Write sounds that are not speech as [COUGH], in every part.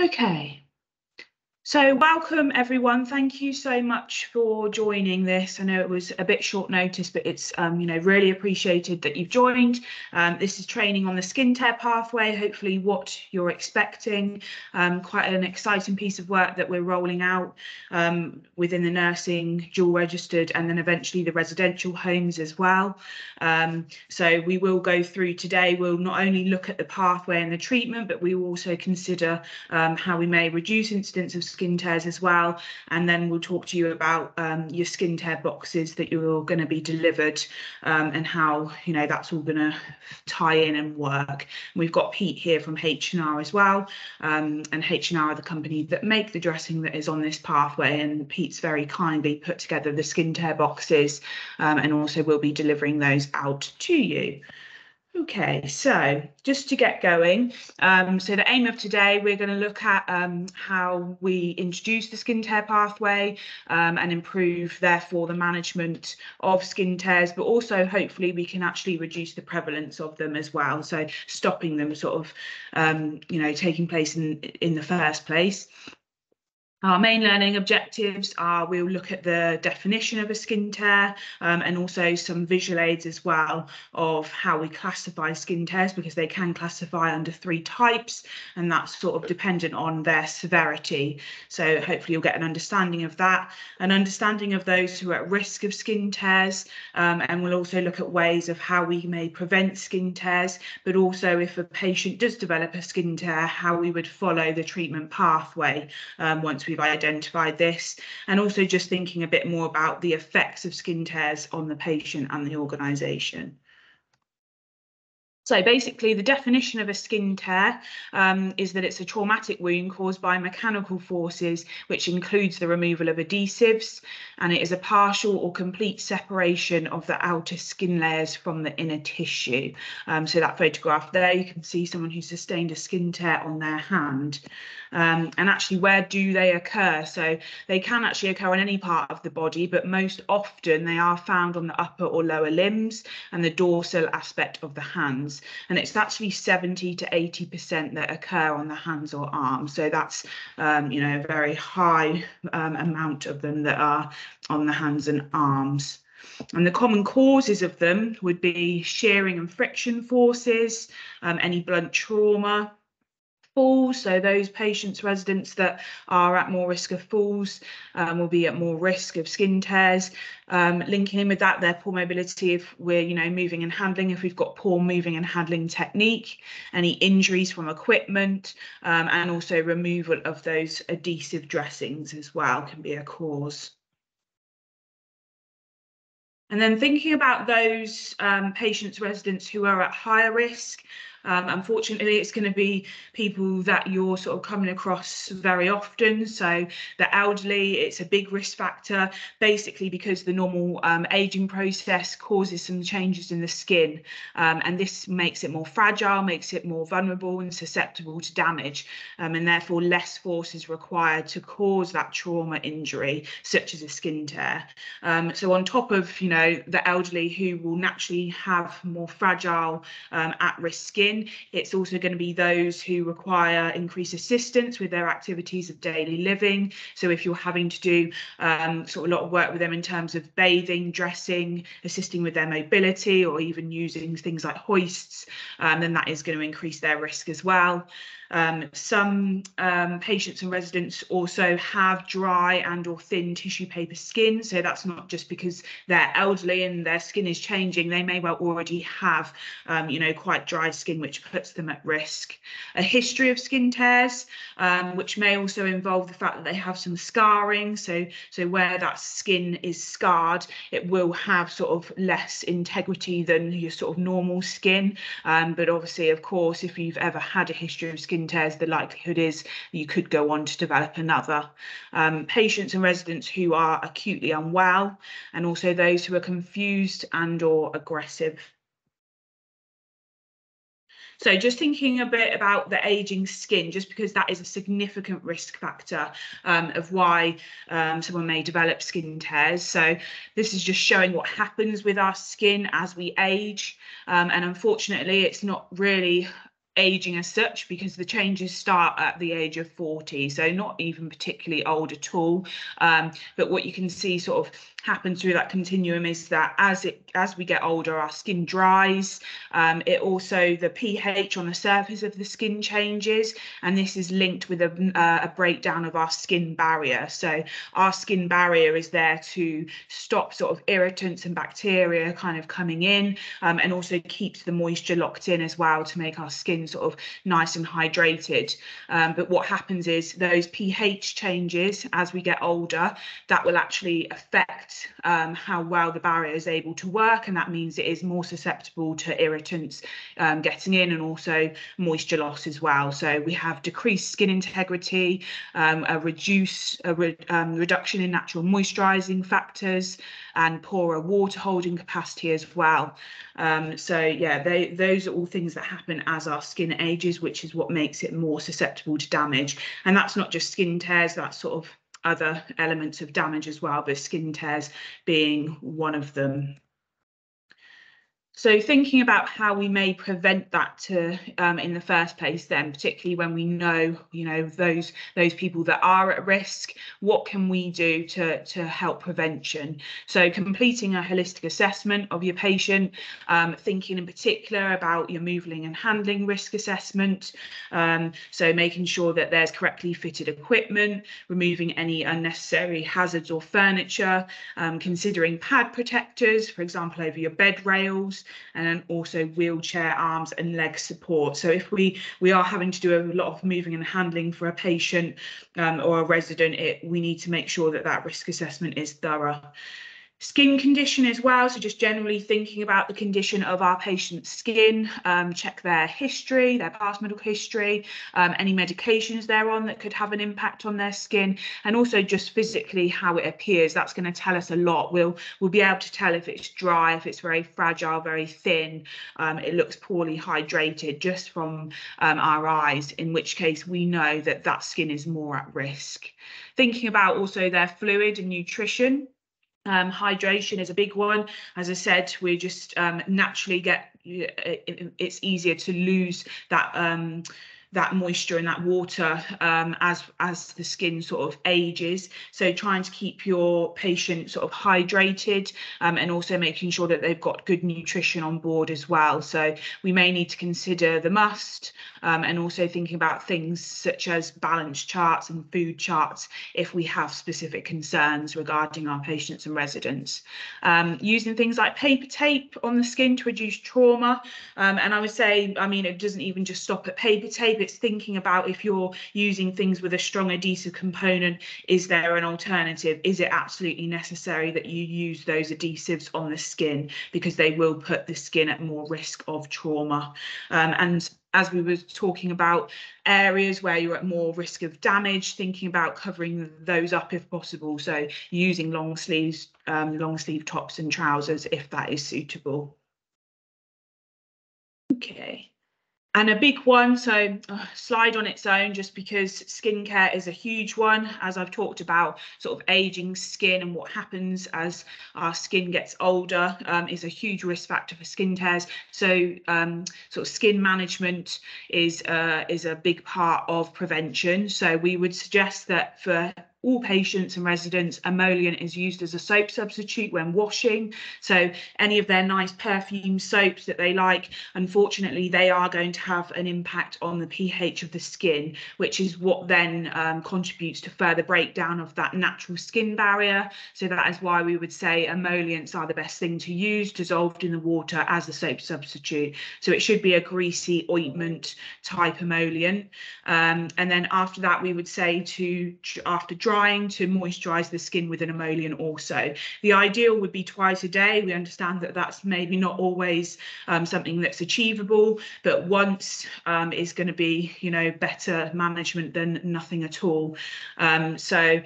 Okay, so welcome everyone. Thank you so much for joining this. I know it was a bit short notice, but it's um, you know really appreciated that you've joined. Um, this is training on the skin tear pathway. Hopefully, what you're expecting. Um, quite an exciting piece of work that we're rolling out um, within the nursing dual registered and then eventually the residential homes as well. Um, so we will go through today. We'll not only look at the pathway and the treatment, but we will also consider um, how we may reduce incidence of skin tears as well. And then we'll talk to you about um, your skin tear boxes that you're going to be delivered um, and how, you know, that's all going to tie in and work. We've got Pete here from H&R as well. Um, and H&R are the company that make the dressing that is on this pathway. And Pete's very kindly put together the skin tear boxes um, and also will be delivering those out to you. Okay, so just to get going, um, so the aim of today, we're going to look at um, how we introduce the skin tear pathway um, and improve, therefore, the management of skin tears, but also hopefully we can actually reduce the prevalence of them as well. So stopping them sort of, um, you know, taking place in, in the first place. Our main learning objectives are we'll look at the definition of a skin tear um, and also some visual aids as well of how we classify skin tears because they can classify under three types and that's sort of dependent on their severity. So hopefully you'll get an understanding of that, an understanding of those who are at risk of skin tears um, and we'll also look at ways of how we may prevent skin tears but also if a patient does develop a skin tear how we would follow the treatment pathway um, once we've identified this, and also just thinking a bit more about the effects of skin tears on the patient and the organisation. So basically, the definition of a skin tear um, is that it's a traumatic wound caused by mechanical forces, which includes the removal of adhesives, and it is a partial or complete separation of the outer skin layers from the inner tissue. Um, so that photograph there, you can see someone who sustained a skin tear on their hand. Um, and actually, where do they occur? So they can actually occur on any part of the body, but most often they are found on the upper or lower limbs and the dorsal aspect of the hands. And it's actually 70 to 80% that occur on the hands or arms. So that's, um, you know, a very high um, amount of them that are on the hands and arms. And the common causes of them would be shearing and friction forces, um, any blunt trauma, falls. So those patients, residents that are at more risk of falls um, will be at more risk of skin tears. Um, linking in with that, their poor mobility if we're, you know, moving and handling, if we've got poor moving and handling technique, any injuries from equipment, um, and also removal of those adhesive dressings as well can be a cause. And then thinking about those um, patients, residents who are at higher risk, um, unfortunately, it's going to be people that you're sort of coming across very often. So the elderly, it's a big risk factor, basically because the normal um, aging process causes some changes in the skin. Um, and this makes it more fragile, makes it more vulnerable and susceptible to damage. Um, and therefore less force is required to cause that trauma injury, such as a skin tear. Um, so on top of, you know, the elderly who will naturally have more fragile um, at-risk skin, in. It's also going to be those who require increased assistance with their activities of daily living. So if you're having to do um, sort of a lot of work with them in terms of bathing, dressing, assisting with their mobility, or even using things like hoists, um, then that is going to increase their risk as well. Um, some um, patients and residents also have dry and or thin tissue paper skin. So that's not just because they're elderly and their skin is changing. They may well already have, um, you know, quite dry skin, which puts them at risk. A history of skin tears, um, which may also involve the fact that they have some scarring. So, so where that skin is scarred, it will have sort of less integrity than your sort of normal skin. Um, but obviously, of course, if you've ever had a history of skin skin tears, the likelihood is you could go on to develop another. Um, patients and residents who are acutely unwell, and also those who are confused and or aggressive. So just thinking a bit about the aging skin, just because that is a significant risk factor um, of why um, someone may develop skin tears. So this is just showing what happens with our skin as we age. Um, and unfortunately, it's not really aging as such because the changes start at the age of 40 so not even particularly old at all. Um, but what you can see sort of happen through that continuum is that as it as we get older our skin dries. Um, it also the pH on the surface of the skin changes and this is linked with a, uh, a breakdown of our skin barrier. So our skin barrier is there to stop sort of irritants and bacteria kind of coming in um, and also keeps the moisture locked in as well to make our skin sort of nice and hydrated. Um, but what happens is those pH changes as we get older that will actually affect um, how well the barrier is able to work, and that means it is more susceptible to irritants um, getting in and also moisture loss as well. So we have decreased skin integrity, um, a reduce a re um, reduction in natural moisturising factors, and poorer water holding capacity as well. Um, so yeah, they, those are all things that happen as our skin ages, which is what makes it more susceptible to damage. And that's not just skin tears, that's sort of other elements of damage as well, but skin tears being one of them. So thinking about how we may prevent that to um, in the first place, then particularly when we know, you know, those those people that are at risk, what can we do to to help prevention? So completing a holistic assessment of your patient, um, thinking in particular about your moving and handling risk assessment. Um, so making sure that there's correctly fitted equipment, removing any unnecessary hazards or furniture, um, considering pad protectors, for example, over your bed rails and also wheelchair arms and leg support. So if we we are having to do a lot of moving and handling for a patient um, or a resident, it, we need to make sure that that risk assessment is thorough skin condition as well. So just generally thinking about the condition of our patient's skin um, check their history their past medical history um, any medications they're on that could have an impact on their skin and also just physically how it appears. That's going to tell us a lot. We'll we'll be able to tell if it's dry if it's very fragile very thin. Um, it looks poorly hydrated just from um, our eyes in which case we know that that skin is more at risk. Thinking about also their fluid and nutrition um, hydration is a big one. As I said, we just um, naturally get, it's easier to lose that um, that moisture and that water um, as as the skin sort of ages. So trying to keep your patient sort of hydrated um, and also making sure that they've got good nutrition on board as well. So we may need to consider the MUST um, and also thinking about things such as balance charts and food charts if we have specific concerns regarding our patients and residents. Um, using things like paper tape on the skin to reduce trauma. Um, and I would say, I mean, it doesn't even just stop at paper tape it's thinking about if you're using things with a strong adhesive component, is there an alternative? Is it absolutely necessary that you use those adhesives on the skin because they will put the skin at more risk of trauma? Um, and as we were talking about areas where you're at more risk of damage, thinking about covering those up if possible. So using long sleeves, um, long sleeve tops and trousers if that is suitable. Okay. And a big one, so uh, slide on its own, just because skincare is a huge one, as I've talked about, sort of aging skin and what happens as our skin gets older um, is a huge risk factor for skin tears. So, um, sort of skin management is uh, is a big part of prevention. So, we would suggest that for all patients and residents, emollient is used as a soap substitute when washing. So any of their nice perfume soaps that they like, unfortunately, they are going to have an impact on the pH of the skin, which is what then um, contributes to further breakdown of that natural skin barrier. So that is why we would say emollients are the best thing to use dissolved in the water as a soap substitute. So it should be a greasy ointment type emollient. Um, and then after that, we would say to after dry drying to moisturize the skin with an emollient also. The ideal would be twice a day. We understand that that's maybe not always um, something that's achievable, but once um, is going to be, you know, better management than nothing at all. Um, so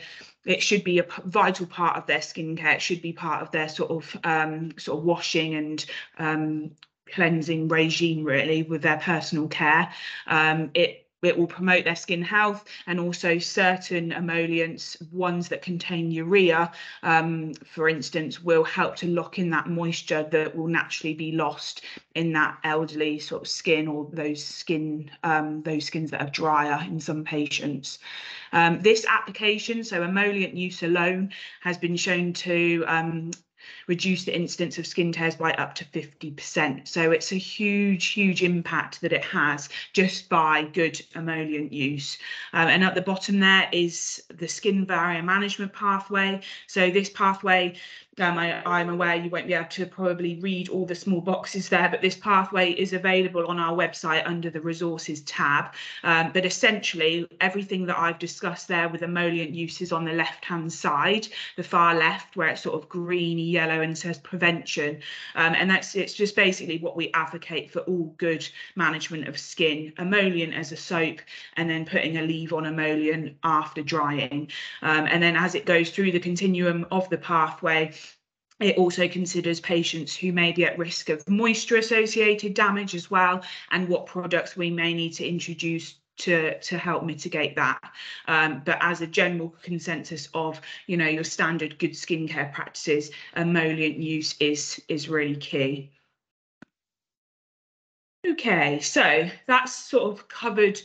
it should be a vital part of their skincare. It should be part of their sort of um, sort of washing and um, cleansing regime, really, with their personal care. Um, it it will promote their skin health and also certain emollients, ones that contain urea, um, for instance, will help to lock in that moisture that will naturally be lost in that elderly sort of skin or those skin, um, those skins that are drier in some patients. Um, this application, so emollient use alone, has been shown to um, reduce the incidence of skin tears by up to 50%. So it's a huge, huge impact that it has just by good emollient use. Um, and at the bottom there is the skin barrier management pathway. So this pathway um, I, am aware you won't be able to probably read all the small boxes there, but this pathway is available on our website under the resources tab. Um, but essentially, everything that I've discussed there with emollient uses on the left hand side, the far left, where it's sort of greeny yellow and says prevention. Um, and that's it's just basically what we advocate for all good management of skin, emollient as a soap, and then putting a leave on emollient after drying. Um, and then as it goes through the continuum of the pathway, it also considers patients who may be at risk of moisture associated damage as well and what products we may need to introduce to to help mitigate that. Um, but as a general consensus of you know your standard good skincare practices emollient use is is really key. Okay so that's sort of covered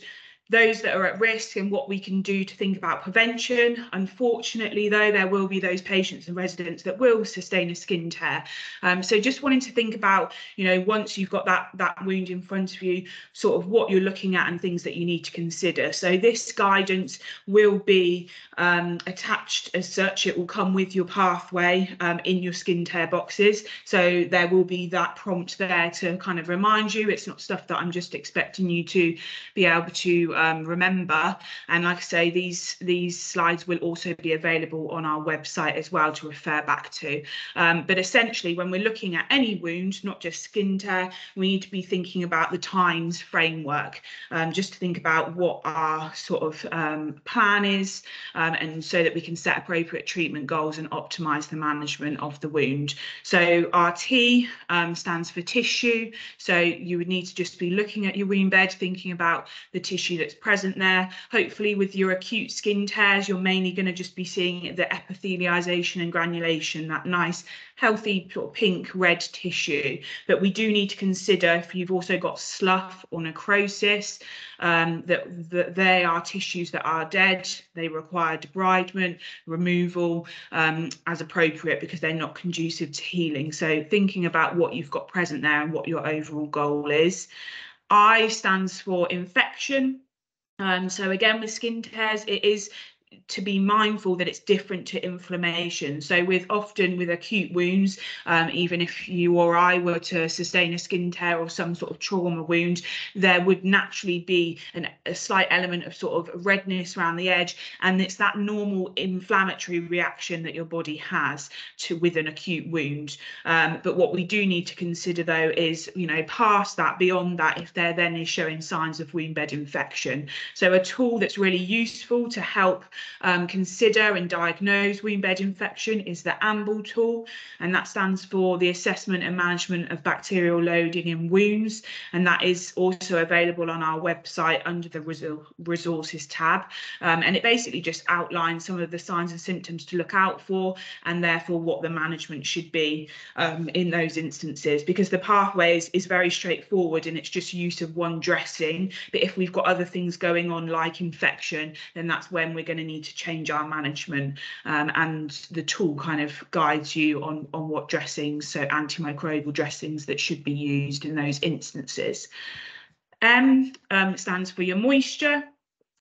those that are at risk and what we can do to think about prevention. Unfortunately, though, there will be those patients and residents that will sustain a skin tear. Um, so just wanting to think about, you know, once you've got that, that wound in front of you, sort of what you're looking at and things that you need to consider. So this guidance will be um, attached as such. It will come with your pathway um, in your skin tear boxes. So there will be that prompt there to kind of remind you. It's not stuff that I'm just expecting you to be able to um, remember. And like I say, these these slides will also be available on our website as well to refer back to. Um, but essentially, when we're looking at any wound, not just skin tear, we need to be thinking about the TIMES framework, um, just to think about what our sort of um, plan is, um, and so that we can set appropriate treatment goals and optimise the management of the wound. So our T um, stands for tissue. So you would need to just be looking at your wound bed, thinking about the tissue that's that's present there. Hopefully with your acute skin tears, you're mainly going to just be seeing the epithelialization and granulation, that nice healthy sort of pink red tissue. But we do need to consider if you've also got slough or necrosis, um, that, that they are tissues that are dead. They require debridement, removal um, as appropriate because they're not conducive to healing. So thinking about what you've got present there and what your overall goal is. I stands for infection. Um, so again, with skin tears, it is to be mindful that it's different to inflammation. So with often with acute wounds, um, even if you or I were to sustain a skin tear or some sort of trauma wound, there would naturally be an, a slight element of sort of redness around the edge. And it's that normal inflammatory reaction that your body has to with an acute wound. Um, but what we do need to consider though is, you know, past that, beyond that, if there then is showing signs of wound bed infection. So a tool that's really useful to help um, consider and diagnose wound bed infection is the AMBLE tool, and that stands for the Assessment and Management of Bacterial Loading in Wounds, and that is also available on our website under the resources tab. Um, and it basically just outlines some of the signs and symptoms to look out for, and therefore what the management should be um, in those instances, because the pathways is very straightforward and it's just use of one dressing. But if we've got other things going on like infection, then that's when we're going to need to change our management um, and the tool kind of guides you on on what dressings so antimicrobial dressings that should be used in those instances. M um, stands for your moisture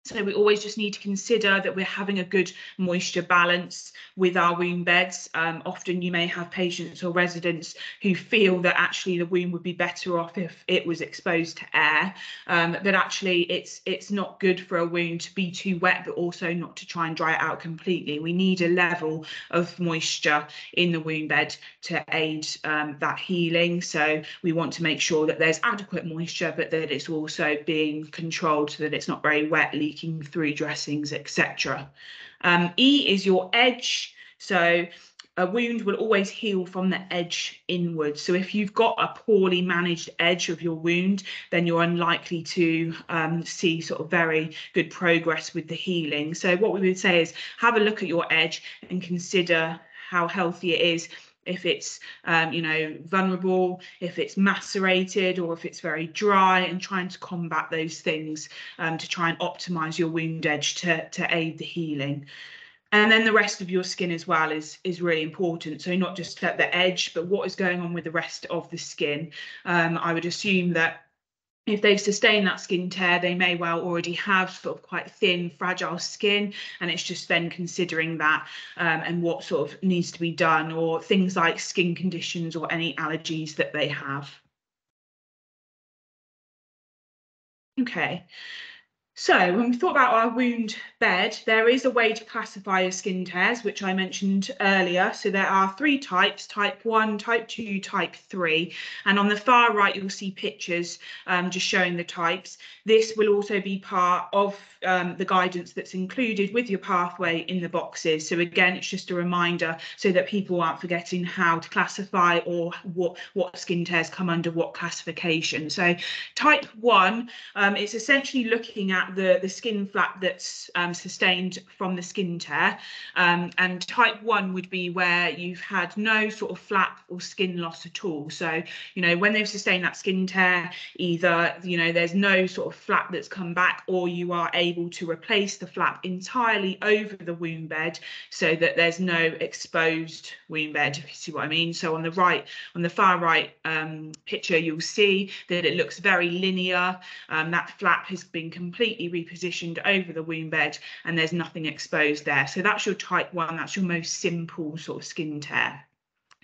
so we always just need to consider that we're having a good moisture balance with our wound beds. Um, often you may have patients or residents who feel that actually the wound would be better off if it was exposed to air, um, but actually it's it's not good for a wound to be too wet, but also not to try and dry it out completely. We need a level of moisture in the wound bed to aid um, that healing. So we want to make sure that there's adequate moisture, but that it's also being controlled so that it's not very wet, leaky through dressings, etc. Um, e is your edge. So a wound will always heal from the edge inwards. So if you've got a poorly managed edge of your wound, then you're unlikely to um, see sort of very good progress with the healing. So what we would say is have a look at your edge and consider how healthy it is if it's um, you know vulnerable if it's macerated or if it's very dry and trying to combat those things um, to try and optimize your wound edge to, to aid the healing. And then the rest of your skin as well is is really important. So not just at the edge but what is going on with the rest of the skin. Um, i would assume that if they've sustained that skin tear, they may well already have sort of quite thin, fragile skin, and it's just then considering that um, and what sort of needs to be done, or things like skin conditions or any allergies that they have. Okay, so when we thought about our wound bed, there is a way to classify your skin tears, which I mentioned earlier. So there are three types, type 1, type 2, type 3. And on the far right, you'll see pictures um, just showing the types. This will also be part of um, the guidance that's included with your pathway in the boxes. So again, it's just a reminder so that people aren't forgetting how to classify or what, what skin tears come under what classification. So type 1, um, it's essentially looking the, the skin flap that's um, sustained from the skin tear. Um, and type one would be where you've had no sort of flap or skin loss at all. So, you know, when they've sustained that skin tear, either, you know, there's no sort of flap that's come back or you are able to replace the flap entirely over the wound bed so that there's no exposed wound bed, if you see what I mean. So on the right, on the far right um, picture, you'll see that it looks very linear. Um, that flap has been completely completely repositioned over the wound bed and there's nothing exposed there. So that's your type one, that's your most simple sort of skin tear.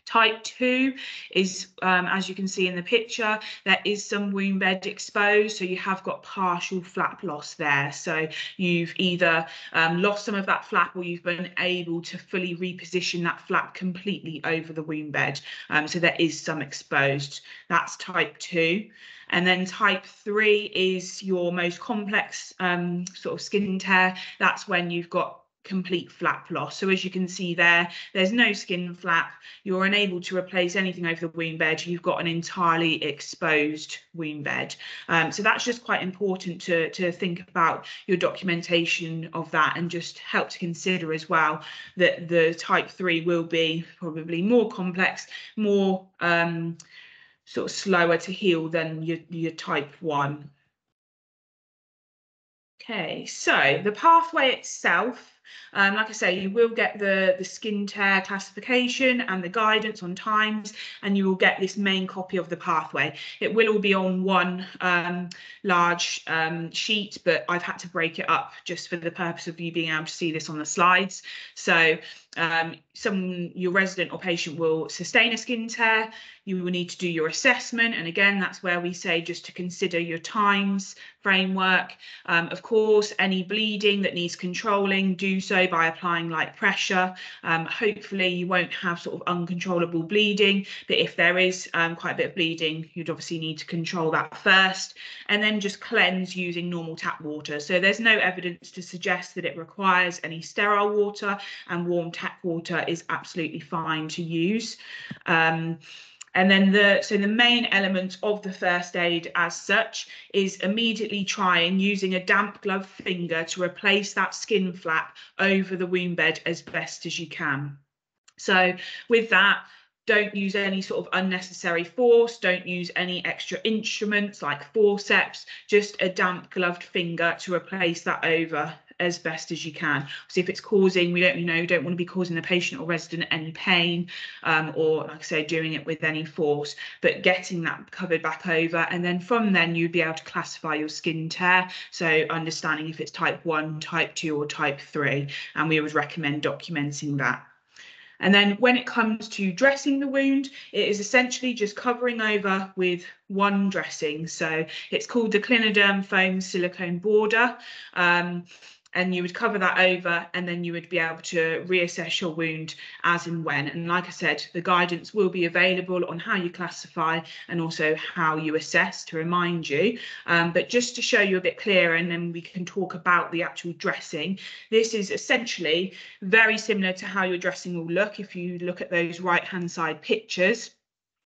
Type 2 is, um, as you can see in the picture, there is some wound bed exposed, so you have got partial flap loss there. So you've either um, lost some of that flap or you've been able to fully reposition that flap completely over the wound bed. Um, so there is some exposed. That's type 2. And then type three is your most complex um, sort of skin tear. That's when you've got complete flap loss. So as you can see there, there's no skin flap. You're unable to replace anything over the wound bed. You've got an entirely exposed wound bed. Um, so that's just quite important to, to think about your documentation of that and just help to consider as well that the type three will be probably more complex, more um, sort of slower to heal than your, your type 1. Okay, so the pathway itself um, like I say, you will get the, the skin tear classification and the guidance on times, and you will get this main copy of the pathway. It will all be on one um, large um, sheet, but I've had to break it up just for the purpose of you being able to see this on the slides. So um, some your resident or patient will sustain a skin tear. You will need to do your assessment, and again, that's where we say just to consider your times framework. Um, of course, any bleeding that needs controlling, do so by applying light pressure. Um, hopefully, you won't have sort of uncontrollable bleeding, but if there is um, quite a bit of bleeding, you'd obviously need to control that first, and then just cleanse using normal tap water. So there's no evidence to suggest that it requires any sterile water, and warm tap water is absolutely fine to use. Um, and then the so the main element of the first aid as such is immediately trying using a damp glove finger to replace that skin flap over the wound bed as best as you can. So with that, don't use any sort of unnecessary force, don't use any extra instruments like forceps, just a damp gloved finger to replace that over as best as you can. So if it's causing, we don't, you know, don't want to be causing the patient or resident any pain um, or like I say, doing it with any force, but getting that covered back over. And then from then you'd be able to classify your skin tear. So understanding if it's type one, type two or type three. And we would recommend documenting that. And then when it comes to dressing the wound, it is essentially just covering over with one dressing. So it's called the Kliniderm foam silicone border. Um, and you would cover that over and then you would be able to reassess your wound as and when. And like I said, the guidance will be available on how you classify and also how you assess to remind you. Um, but just to show you a bit clearer and then we can talk about the actual dressing. This is essentially very similar to how your dressing will look if you look at those right hand side pictures.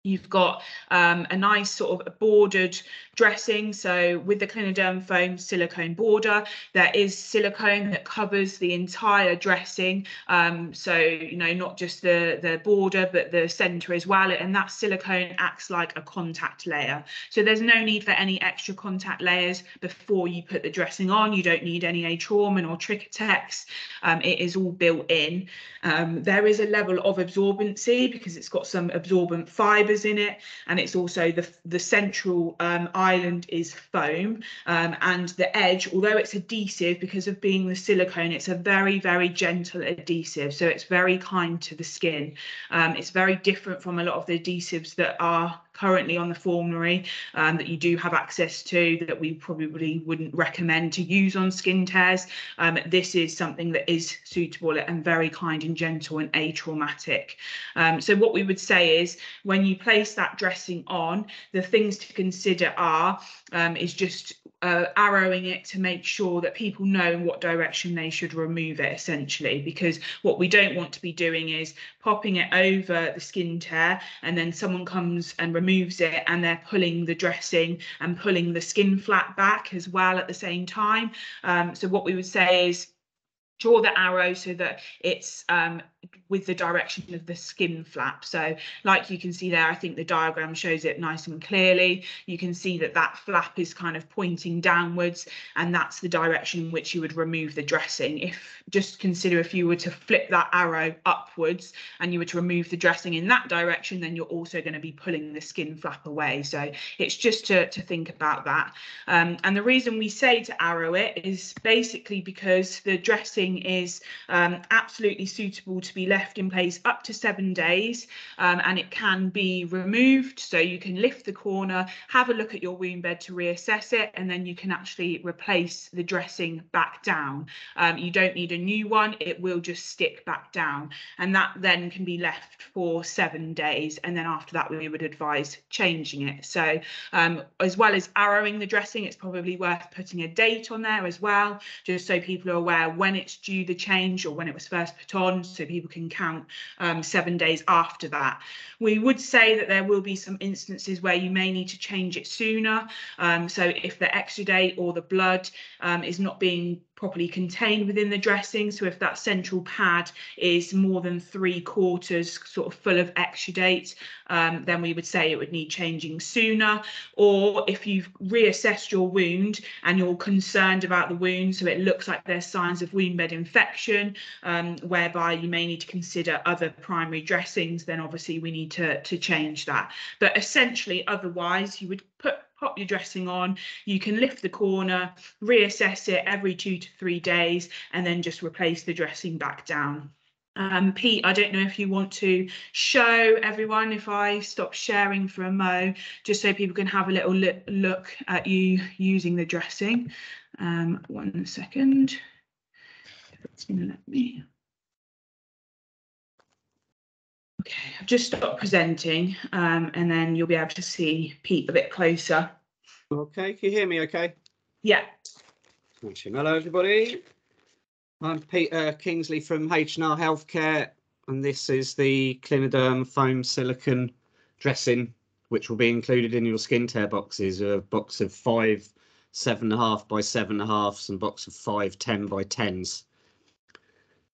You've got um, a nice sort of bordered dressing. So with the Kliniderm foam silicone border, there is silicone that covers the entire dressing. Um, so, you know, not just the, the border, but the center as well. And that silicone acts like a contact layer. So there's no need for any extra contact layers before you put the dressing on. You don't need any Atrauman or Tricotex. Um, it is all built in. Um, there is a level of absorbency because it's got some absorbent fibers fibres in it, and it's also the the central um, island is foam, um, and the edge, although it's adhesive because of being the silicone, it's a very very gentle adhesive, so it's very kind to the skin. Um, it's very different from a lot of the adhesives that are currently on the formulary um, that you do have access to that we probably wouldn't recommend to use on skin tears. Um, this is something that is suitable and very kind and gentle and atraumatic. Um, so what we would say is when you place that dressing on, the things to consider are um, is just uh, arrowing it to make sure that people know in what direction they should remove it essentially because what we don't want to be doing is popping it over the skin tear and then someone comes and removes it and they're pulling the dressing and pulling the skin flap back as well at the same time. Um, so what we would say is draw the arrow so that it's um, with the direction of the skin flap. So like you can see there, I think the diagram shows it nice and clearly. You can see that that flap is kind of pointing downwards and that's the direction in which you would remove the dressing. If just consider if you were to flip that arrow upwards and you were to remove the dressing in that direction, then you're also going to be pulling the skin flap away. So it's just to, to think about that. Um, and the reason we say to arrow it is basically because the dressing is um, absolutely suitable to be left left in place up to seven days um, and it can be removed. So you can lift the corner, have a look at your wound bed to reassess it, and then you can actually replace the dressing back down. Um, you don't need a new one, it will just stick back down. And that then can be left for seven days. And then after that, we would advise changing it. So um, as well as arrowing the dressing, it's probably worth putting a date on there as well, just so people are aware when it's due the change or when it was first put on, so people can count um, seven days after that. We would say that there will be some instances where you may need to change it sooner. Um, so if the exudate or the blood um, is not being properly contained within the dressing. So if that central pad is more than three quarters sort of full of exudate, um, then we would say it would need changing sooner. Or if you've reassessed your wound and you're concerned about the wound, so it looks like there's signs of wound bed infection, um, whereby you may need to consider other primary dressings, then obviously we need to, to change that. But essentially, otherwise, you would put pop your dressing on. You can lift the corner, reassess it every two to three days, and then just replace the dressing back down. Um, Pete, I don't know if you want to show everyone if I stop sharing for a mo, just so people can have a little look at you using the dressing. Um, one second. It's going to let me. Okay, I've just stopped presenting um, and then you'll be able to see Pete a bit closer. Okay, can you hear me okay? Yeah. Hello everybody. I'm Peter Kingsley from H&R Healthcare and this is the Kliniderm foam silicon dressing which will be included in your skin tear boxes, a box of five seven and a half by seven and a half and box of five ten by tens.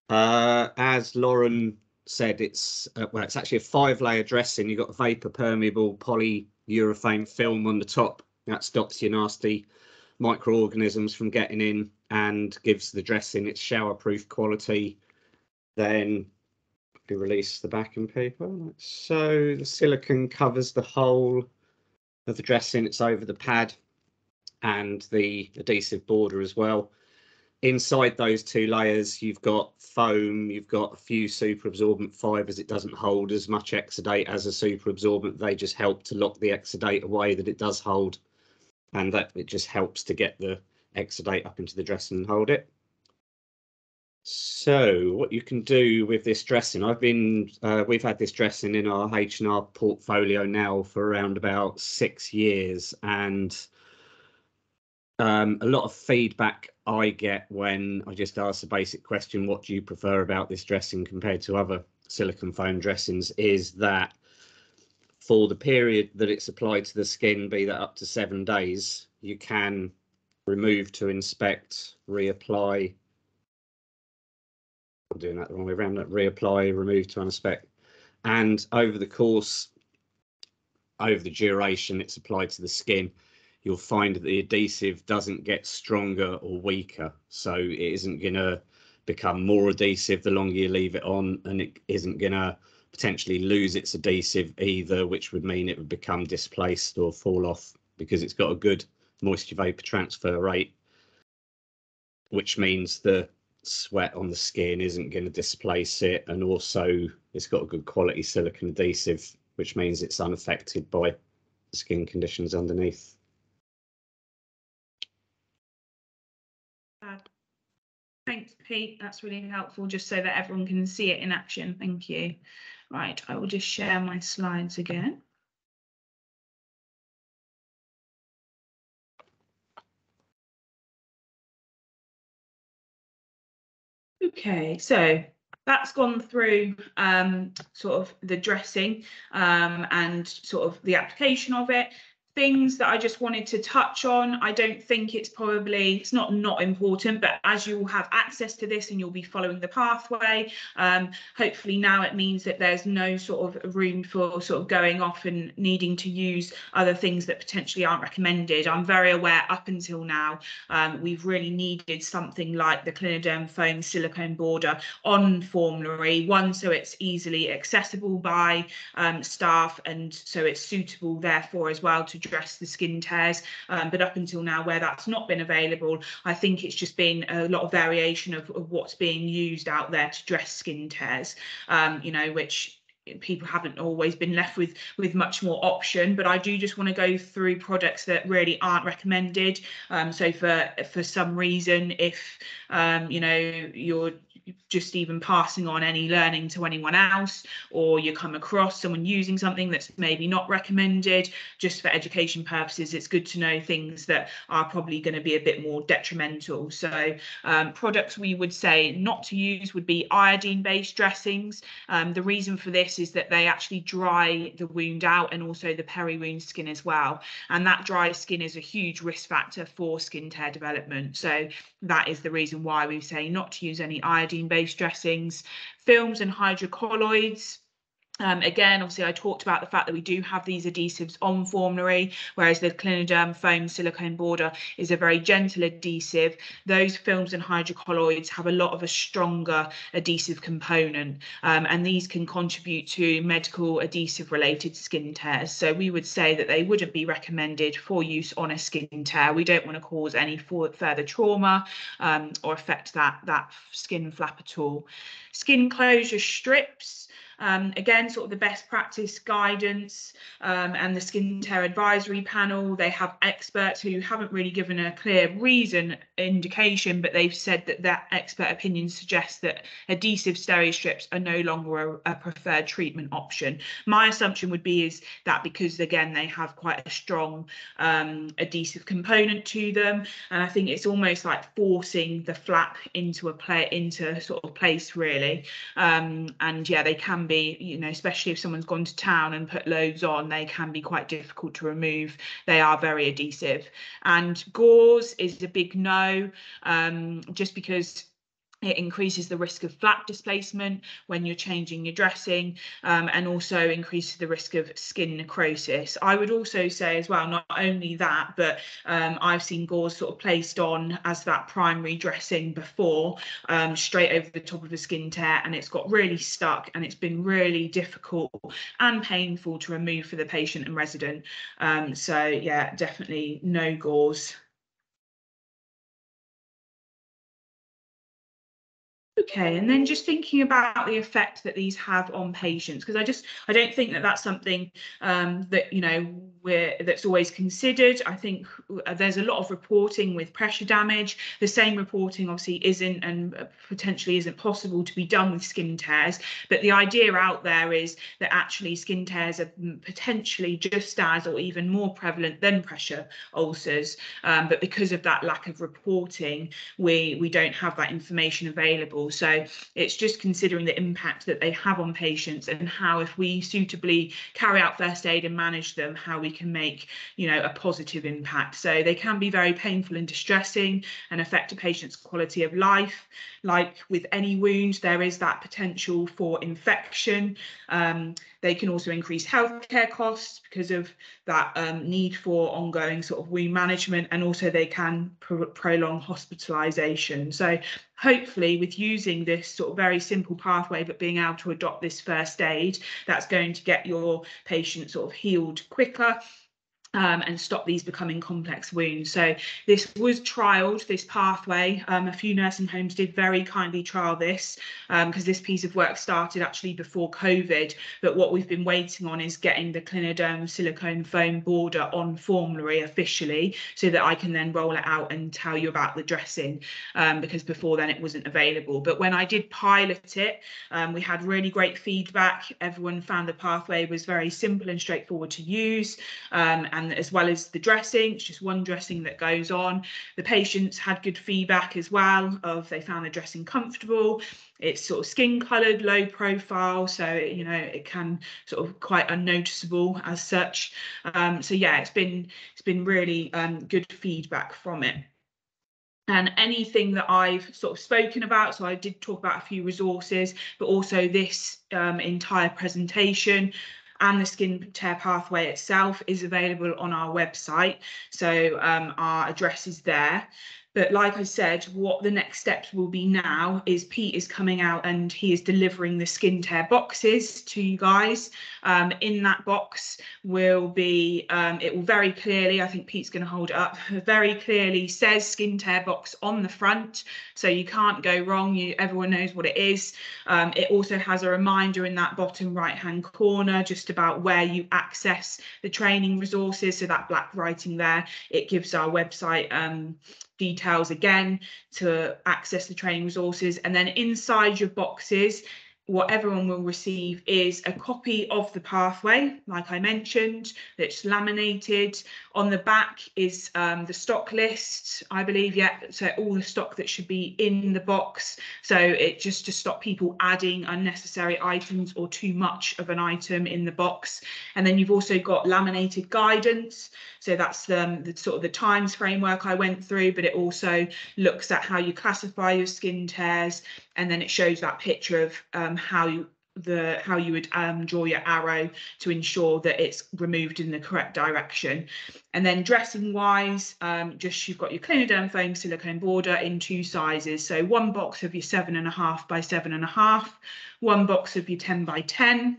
Uh, as Lauren said it's uh, well it's actually a five layer dressing. You've got a vapor permeable polyurethane film on the top. That stops your nasty microorganisms from getting in and gives the dressing its shower proof quality. Then we release the backing paper. So the silicone covers the whole of the dressing. It's over the pad and the adhesive border as well inside those two layers, you've got foam, you've got a few super absorbent fibres. It doesn't hold as much exudate as a super absorbent. They just help to lock the exudate away that it does hold. And that it just helps to get the exudate up into the dressing and hold it. So what you can do with this dressing, I've been, uh, we've had this dressing in our H&R portfolio now for around about six years and um, a lot of feedback I get when I just ask the basic question, what do you prefer about this dressing compared to other silicone foam dressings, is that for the period that it's applied to the skin, be that up to seven days, you can remove to inspect, reapply. I'm doing that the wrong way around. Reapply, remove to inspect, and over the course, over the duration it's applied to the skin, you'll find that the adhesive doesn't get stronger or weaker. So it isn't going to become more adhesive the longer you leave it on, and it isn't going to potentially lose its adhesive either, which would mean it would become displaced or fall off because it's got a good moisture vapor transfer rate, which means the sweat on the skin isn't going to displace it. And also it's got a good quality silicone adhesive, which means it's unaffected by skin conditions underneath. Thanks, Pete. That's really helpful, just so that everyone can see it in action. Thank you. Right, I will just share my slides again. Okay, so that's gone through um, sort of the dressing um, and sort of the application of it things that I just wanted to touch on. I don't think it's probably, it's not not important, but as you will have access to this and you'll be following the pathway, um, hopefully now it means that there's no sort of room for sort of going off and needing to use other things that potentially aren't recommended. I'm very aware up until now, um, we've really needed something like the Kliniderm foam silicone border on formulary, one, so it's easily accessible by um, staff and so it's suitable therefore as well to address the skin tears. Um, but up until now, where that's not been available, I think it's just been a lot of variation of, of what's being used out there to dress skin tears, um, you know, which people haven't always been left with with much more option but i do just want to go through products that really aren't recommended. Um, so for for some reason if um, you know you're just even passing on any learning to anyone else or you come across someone using something that's maybe not recommended just for education purposes it's good to know things that are probably going to be a bit more detrimental. So um, products we would say not to use would be iodine based dressings. Um, the reason for this is that they actually dry the wound out and also the peri-wound skin as well. And that dry skin is a huge risk factor for skin tear development. So that is the reason why we say not to use any iodine based dressings, films and hydrocolloids um, again, obviously, I talked about the fact that we do have these adhesives on formulary, whereas the Kliniderm foam silicone border is a very gentle adhesive. Those films and hydrocolloids have a lot of a stronger adhesive component, um, and these can contribute to medical adhesive related skin tears. So we would say that they wouldn't be recommended for use on a skin tear. We don't want to cause any further trauma um, or affect that, that skin flap at all. Skin closure strips. Um, again, sort of the best practice guidance um, and the skin tear advisory panel. They have experts who haven't really given a clear reason indication, but they've said that that expert opinion suggests that adhesive steri strips are no longer a, a preferred treatment option. My assumption would be is that because again they have quite a strong um, adhesive component to them, and I think it's almost like forcing the flap into a play into sort of place really. Um, and yeah, they can be, you know, especially if someone's gone to town and put loads on, they can be quite difficult to remove. They are very adhesive. And gauze is a big no, um, just because it increases the risk of flap displacement when you're changing your dressing um, and also increases the risk of skin necrosis. I would also say as well, not only that, but um, I've seen gauze sort of placed on as that primary dressing before, um, straight over the top of a skin tear, and it's got really stuck and it's been really difficult and painful to remove for the patient and resident. Um, so yeah, definitely no gauze. Okay, and then just thinking about the effect that these have on patients, because I just I don't think that that's something um, that you know we're that's always considered. I think uh, there's a lot of reporting with pressure damage. The same reporting obviously isn't and uh, potentially isn't possible to be done with skin tears. But the idea out there is that actually skin tears are potentially just as or even more prevalent than pressure ulcers. Um, but because of that lack of reporting, we we don't have that information available. So it's just considering the impact that they have on patients and how if we suitably carry out first aid and manage them, how we can make, you know, a positive impact. So they can be very painful and distressing and affect a patient's quality of life. Like with any wound, there is that potential for infection. Um, they can also increase healthcare costs because of that um, need for ongoing sort of wound management, and also they can pr prolong hospitalisation. So hopefully with using this sort of very simple pathway but being able to adopt this first aid that's going to get your patient sort of healed quicker um, and stop these becoming complex wounds. So this was trialled, this pathway. Um, a few nursing homes did very kindly trial this because um, this piece of work started actually before COVID. But what we've been waiting on is getting the Kliniderm silicone foam border on formulary officially so that I can then roll it out and tell you about the dressing um, because before then it wasn't available. But when I did pilot it, um, we had really great feedback. Everyone found the pathway was very simple and straightforward to use. And as well as the dressing, it's just one dressing that goes on. The patients had good feedback as well of they found the dressing comfortable. It's sort of skin coloured, low profile, so you know it can sort of quite unnoticeable as such. Um, so yeah, it's been it's been really um, good feedback from it and anything that I've sort of spoken about. So I did talk about a few resources, but also this um, entire presentation and the skin tear pathway itself is available on our website. So um, our address is there. But like I said, what the next steps will be now is Pete is coming out and he is delivering the skin tear boxes to you guys. Um, in that box will be, um, it will very clearly, I think Pete's going to hold it up, [LAUGHS] very clearly says skin tear box on the front. So you can't go wrong. You Everyone knows what it is. Um, it also has a reminder in that bottom right hand corner just about where you access the training resources. So that black writing there, it gives our website um, details again to access the training resources. And then inside your boxes, what everyone will receive is a copy of the pathway, like I mentioned, that's laminated. On the back is um, the stock list, I believe, yeah, so all the stock that should be in the box. So it just to stop people adding unnecessary items or too much of an item in the box. And then you've also got laminated guidance. So that's um, the sort of the times framework I went through, but it also looks at how you classify your skin tears and then it shows that picture of um, how you the how you would um, draw your arrow to ensure that it's removed in the correct direction. And then dressing wise, um, just you've got your Kliniderm foam silicone border in two sizes. So one box of your seven and a half by seven and a half, one box of your 10 by 10,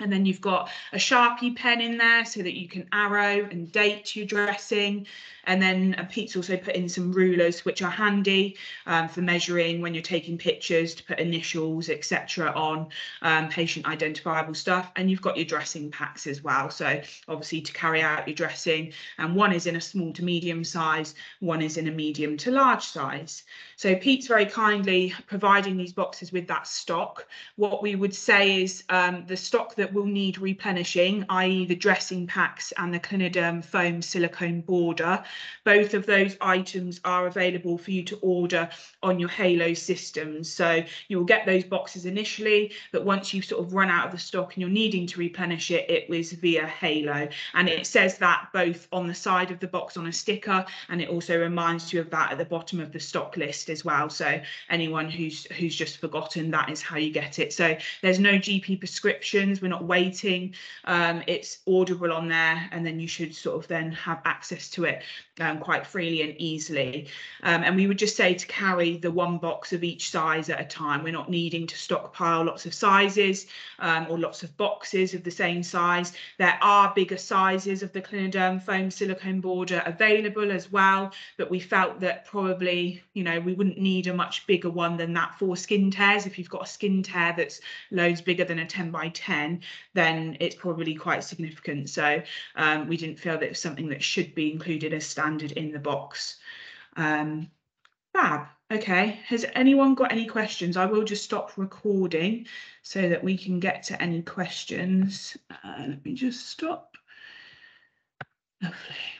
and then you've got a Sharpie pen in there so that you can arrow and date your dressing. And then Pete's also put in some rulers, which are handy um, for measuring when you're taking pictures to put initials, etc. on um, patient identifiable stuff. And you've got your dressing packs as well. So obviously to carry out your dressing. And one is in a small to medium size, one is in a medium to large size. So Pete's very kindly providing these boxes with that stock. What we would say is um, the stock that will need replenishing, i.e. the dressing packs and the Kliniderm foam silicone border, both of those items are available for you to order on your Halo systems. So you'll get those boxes initially, but once you've sort of run out of the stock and you're needing to replenish it, it was via Halo. And it says that both on the side of the box on a sticker, and it also reminds you of that at the bottom of the stock list as well. So anyone who's who's just forgotten, that is how you get it. So there's no GP prescriptions. We're not not waiting. Um, it's orderable on there, and then you should sort of then have access to it um, quite freely and easily. Um, and we would just say to carry the one box of each size at a time. We're not needing to stockpile lots of sizes um, or lots of boxes of the same size. There are bigger sizes of the Kliniderm foam silicone border available as well, but we felt that probably, you know, we wouldn't need a much bigger one than that for skin tears. If you've got a skin tear that's loads bigger than a 10 by 10, then it's probably quite significant. So um, we didn't feel that it was something that should be included as standard in the box. Um, fab. Okay. Has anyone got any questions? I will just stop recording so that we can get to any questions. Uh, let me just stop. Lovely.